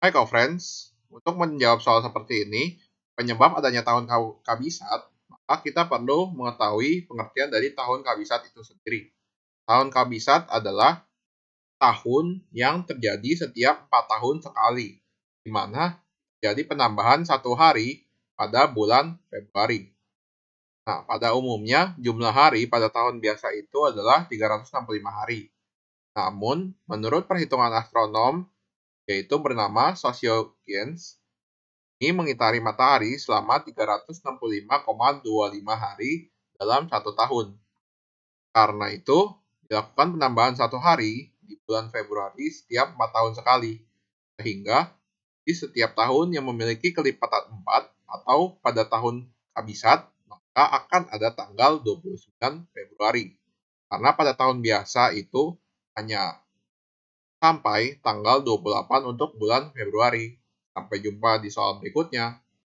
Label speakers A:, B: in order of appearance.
A: Hai co-friends, untuk menjawab soal seperti ini, penyebab adanya tahun kabisat, maka kita perlu mengetahui pengertian dari tahun kabisat itu sendiri. Tahun kabisat adalah tahun yang terjadi setiap 4 tahun sekali, di mana terjadi penambahan satu hari pada bulan Februari. Nah, pada umumnya jumlah hari pada tahun biasa itu adalah 365 hari. Namun, menurut perhitungan astronom, yaitu bernama Sociogens, ini mengitari matahari selama 365,25 hari dalam satu tahun. Karena itu, dilakukan penambahan satu hari di bulan Februari setiap 4 tahun sekali, sehingga di setiap tahun yang memiliki kelipatan 4 atau pada tahun kabisat, maka akan ada tanggal 29 Februari. Karena pada tahun biasa itu hanya sampai tanggal 28 untuk bulan Februari. Sampai jumpa di soal berikutnya.